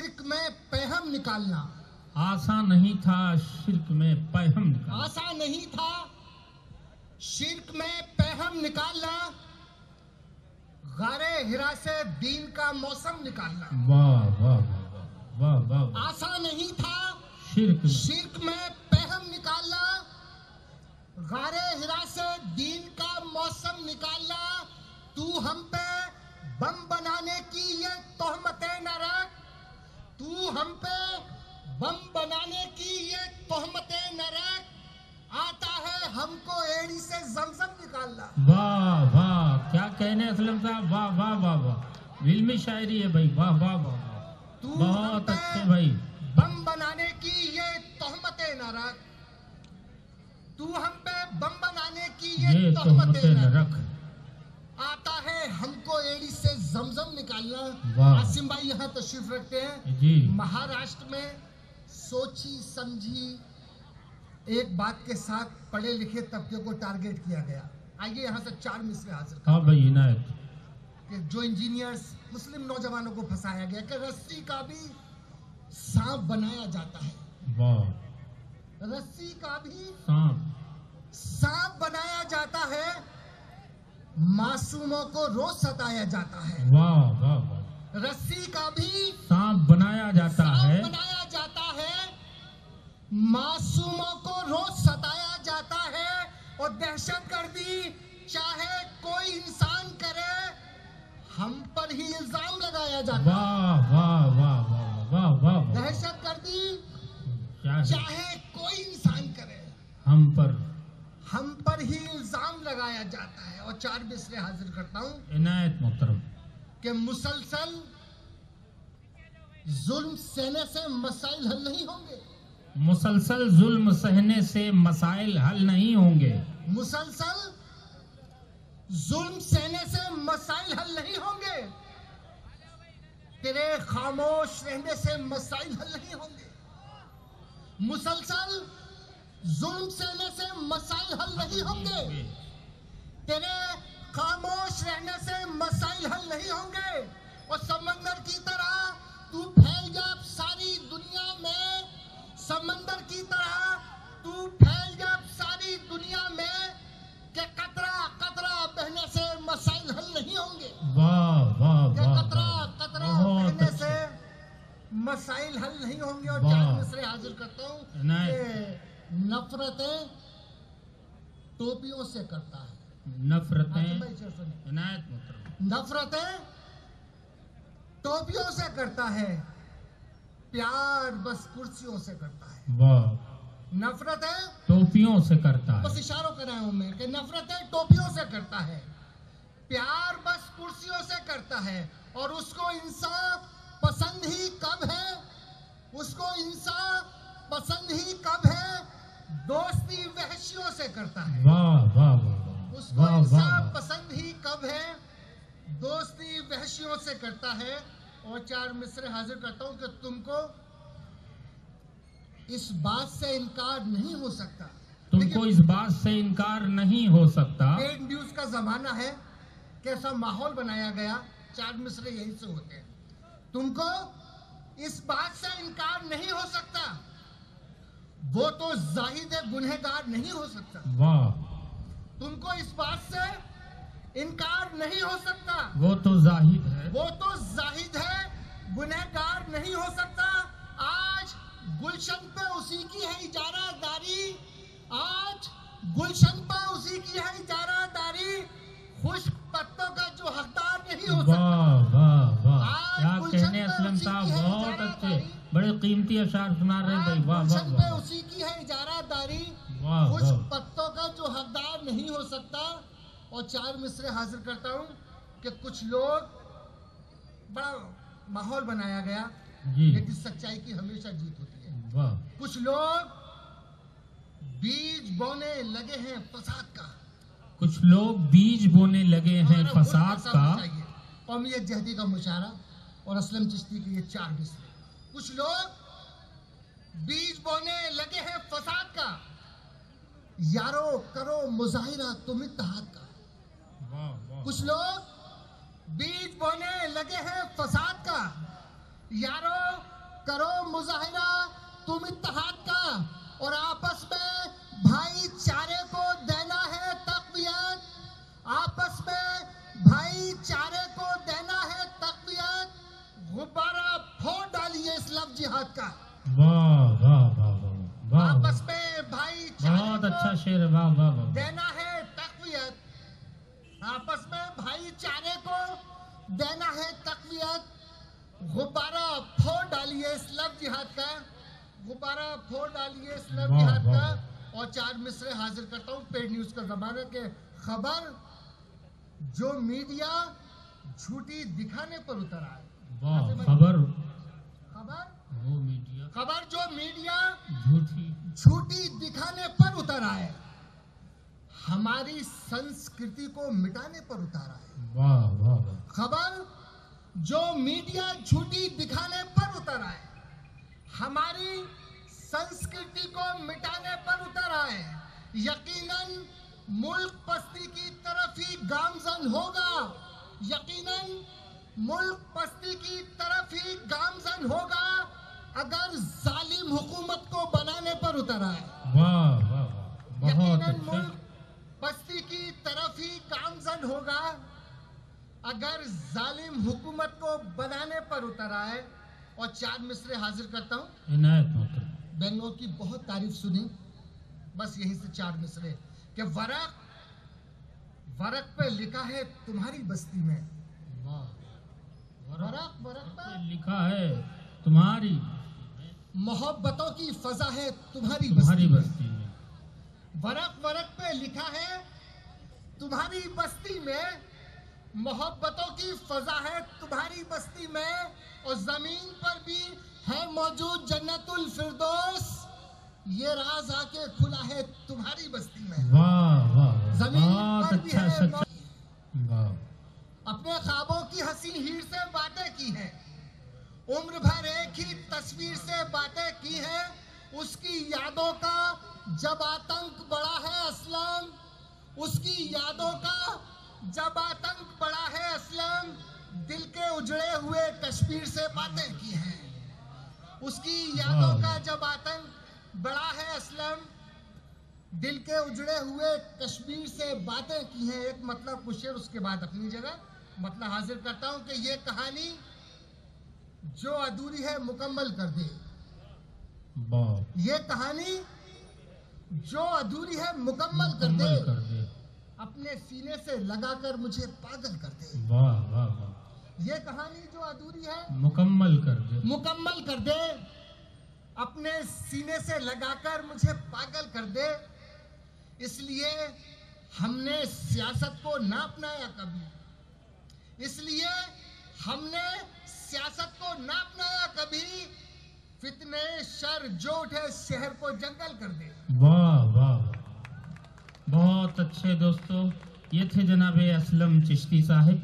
शिरक में पैहम निकालना। आसान नहीं था शिरक में पैहम निकालना। आसान नहीं था शिरक में पैहम निकालना। गारे हिरा से दीन का मौसम निकालना। वाह वाह वाह वाह वाह आसान नहीं था शिरक में। शिरक तोहमतें न रख आता है हमको एड़ी से जमजम निकालना। वाह वाह क्या कहने असलम साहब? वाह वाह वाह वाह। फिल्मी शायरी है भाई वाह वाह वाह तू बहुत हम अच्छे पे भाई। बम बनाने की ये तोहमतें न रख तू हम पे बम बनाने की ये, ये तोहमतें मते न न रख रख आता है हमको एड़ी से जमजम निकालना। आसिम भाई यहाँ तशरीफ़ रखते हैं। महाराष्ट्र में सोची समझी एक बात के साथ पढ़े लिखे तबके को टारगेट किया गया। आइए यहाँ से चार मिसरे हाजिर हाँ भाई इनायत। कि जो इंजीनियर्स मुस्लिम नौजवानों को फंसाया गया कि रस्सी का भी सांप बनाया जाता है। वाह। रस्सी का भी सांप। सांप बनाया जाता है मासूमों को रोज सताया जाता है। वाह वाह वाह। रस्सी का भी सांप बनाया जाता है। बनाया जाता है मासूमों को रोज सताया जाता है और दहशत गर्दी चाहे कोई इंसान करे हम पर ही इल्ज़ाम लगाया जाता है। वाह वाह वाह वाह वाह वाह वाह। दहशत गर्दी? चाहे कोई इंसान करे। हम पर। हम पर ही इल्ज़ाम लगाया जाता है। और चार बिस्रे हाजिर करता हूँ इनायत मोहतरम। के मुसलसल जुल्म सहने से मसाइल हल नहीं होंगे। मुसलसल जुल्म सहने से मसाइल हल नहीं होंगे। मुसलसल जुल्म सहने से मसाइल हल नहीं होंगे। तेरे खामोश रहने से मसाइल हल नहीं होंगे। मुसलसल जुल्म सहने से मसाइल हल नहीं होंगे। तेरे खामोश रहने से मसाइल हल नहीं होंगे। मसाइल हल नहीं होंगे और। चार मिसरे हाजिर करता हूँ। नफरतें टोपियों से करता है। नफरतें। इनायत नफरतें टोपियों से करता है प्यार बस कुर्सियों से करता है। वाह। नफरतें टोपियों से करता है। बस है इशारों कर रहा हूँ मैं कि नफरतें टोपियों से करता है। प्यार बस कुर्सियों से करता है और उसको इंसान पसंद ही कब है? उसको इंसान पसंद ही कब है? दोस्ती वहशियों से करता है। वाह वाह वाह वाह उसको इंसान पसंद ही कब है? दोस्ती वहशियों से करता है। और चार मिसरे हाजिर करता हूँ कि तुमको इस बात से इनकार नहीं हो सकता। तुमको इस बात से इनकार नहीं हो सकता। पेड न्यूज़ का जमाना है कैसा माहौल बनाया गया। चार मिसरे यहीं से होते हैं। तुमको इस बात से इनकार नहीं हो सकता। वो तो जाहिद गुनहगार नहीं हो सकता। वाह। तुमको इस बात से इनकार नहीं हो सकता। वो तो जाहिद है। वो तो जाहिद है गुनहगार नहीं हो सकता। आज गुलशन पे उसी की है इजारादारी। आज गुलशन कीमती अशार सुना रहे भाई वाह वाह पे उसी की है इजारादारी। वाह पत्तों का जो हकदार नहीं हो सकता और चार मिसरे हाजिर करता हूँ कि कुछ लोग बड़ा माहौल बनाया गया लेकिन सच्चाई की हमेशा जीत होती है। कुछ लोग बीज बोने लगे हैं फसाद का। कुछ लोग बीज बोने लगे हैं फसाद का। कौमियत जहदी का मुशारा और असलम चिश्ती के ये चार मिसरे। कुछ लोग बीज बोने लगे हैं फसाद का। यारो करो मुजाहिरा तुम इत्तेहाद का। कुछ लोग बीज बोने लगे हैं फसाद का। यारो करो मुजाहिरा तुम इत्तेहाद का। और आपस में भाईचारे को देना है तकवियत। आपस में भाईचारे को देना है तकवियत। गुब्बारा फोड़ डालिए इस लफ्ज जिहाद का। वाह वाह वाह वाह आपस में भाईचारे बहुत अच्छा को शेर वाह वाह वाह देना है तकवियत। आपस में भाईचारे को देना है तकवियत। गुब्बारा फोड़ डालिए इस लफ्ज जिहाद का। गुब्बारा फोड़ डालिए इस वाह, जिहाद का। और चार मिसरे हाजिर करता हूँ पेड न्यूज़ का जमाना के खबर। जो मीडिया झूठी दिखाने पर उतर आए। खबर वो मीडिया खबर जो मीडिया झूठी झूठी दिखाने पर उतर आए हमारी संस्कृति को मिटाने पर उतारा है। वाह वाह वाह। खबर जो मीडिया झूठी दिखाने पर उतर आए हमारी संस्कृति को मिटाने पर उतर आए यकीनन मुल्क पस्ती की तरफ़ ही गामजन होगा। यकीनन मुल्क पस्ती की तरफ़ ही गामजन होगा अगर जालिम हुकूमत को बनाने पर उतर आए वाह वाह वाह। बहुत यकीनन अच्छे। मुल्क बस्ती की तरफ़ ही गामजन होगा। अगर जालिम हुकूमत को बनाने पर उतर आए और चार मिसरे हाजिर करता हूँ। इनायत बेंगलोर की बहुत तारीफ़ सुनी। बस यहीं से चार मिसरे। कि वरक वरक पे लिखा है तुम्हारी बस्ती में। वरक वरक पे लिखा है तुम्हारी। मोहब्बतों की फजा है तुम्हारी तुम्हारी बस्ती में। वरक वरक पे लिखा है तुम्हारी बस्ती में मोहब्बतों की फजा है तुम्हारी बस्ती में और ज़मीन पर भी है मौजूद जन्नतुल फिरदौस। ये राज आके खुला है तुम्हारी बस्ती में। वाह वाह ज़मीन पर भी अच्छा है मौ- वाह। अपने ख्वाबों की हसी हीर से बातें की हैं। उम्र भर एक ही तस्वीर से बातें की हैं। उसकी यादों का जब आतंक बड़ा है असलम उसकी यादों का जब आतंक बड़ा है असलम दिल के उजड़े हुए कश्मीर से बातें की हैं। उसकी यादों का जब आतंक बड़ा है असलम दिल के उजड़े हुए कश्मीर से बातें की हैं। एक मतलब कुछ शेर उसके बाद अपनी जगह। मतलब हाजिर करता हूँ कि ये कहानी जो अधूरी है मुकम्मल कर दे। ये कहानी जो अधूरी है मुकम्मल कर दे। कर दे। अपने सीने से लगाकर मुझे पागल कर दे। वाह वाह वाह। ये कहानी जो अधूरी है मुकम्मल कर दे। मुकम्मल कर दे। अपने सीने से लगाकर मुझे पागल कर दे। इसलिए हमने सियासत को ना अपनाया कभी। इसलिए हमने सियासत को ना अपनाया कभी। फितने शर जो उठे शहर को जंगल कर दे। बहुत अच्छे दोस्तों ये थे जनाब असलम चिश्ती साहिब।